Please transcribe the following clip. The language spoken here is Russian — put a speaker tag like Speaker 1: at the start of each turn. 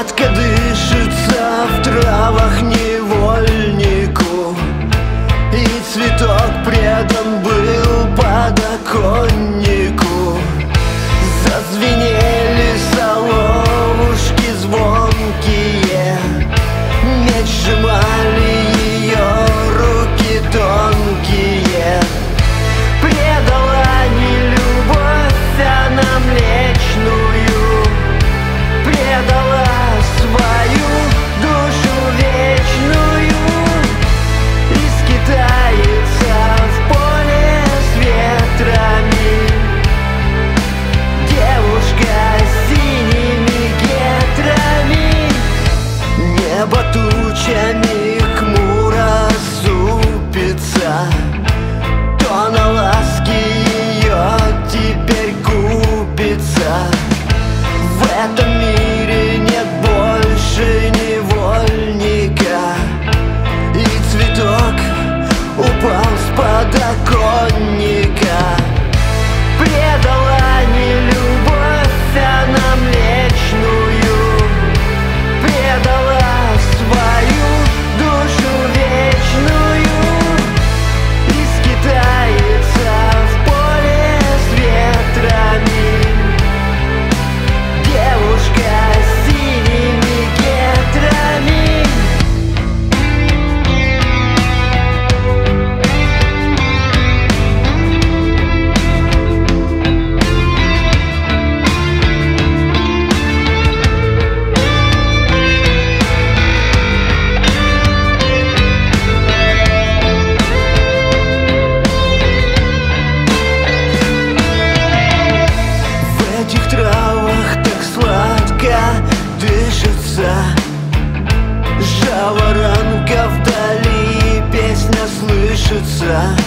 Speaker 1: Сладко дышится в травах невольнику И цветок предан был подоконнику. Зазвенели соловушки звонкие меч сжимали Yeah.